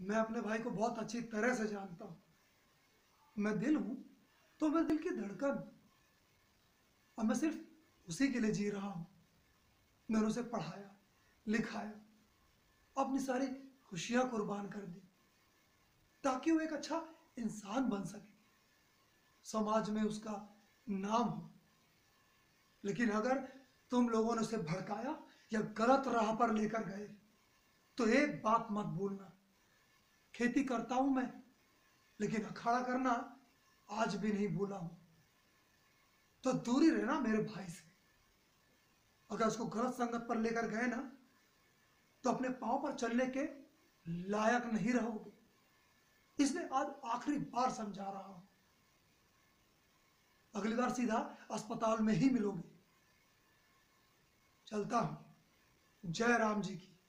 मैं अपने भाई को बहुत अच्छी तरह से जानता हूँ। मैं दिल हूँ तो मैं दिल की धड़कन। और मैं सिर्फ़ उसी के लिए जी रहा हूँ। मैंने उसे पढ़ाया, लिखाया, अपनी सारी खुशियाँ कुर्बान कर दी, ताकि वो एक अच्छा इंसान बन सके। समाज में उसका नाम हो। लेकिन अगर तुम लोगों ने उसे भड़काया या गलत राह पर लेकर गए तो एक बात मत भूलना। खेती करता हूँ मैं, लेकिन अखाड़ा करना आज भी नहीं भूला हूँ। तो दूरी रहना मेरे भाई से। अगर उसको गलत संगत पर लेकर गए ना तो अपने पाँव पर चलने के लायक नहीं रहोगे। इसलिए आज आखिरी बार समझा रहा हूँ। अगली बार सीधा अस्पताल में ही मिलोगे। चलता हूँ। जय राम जी की।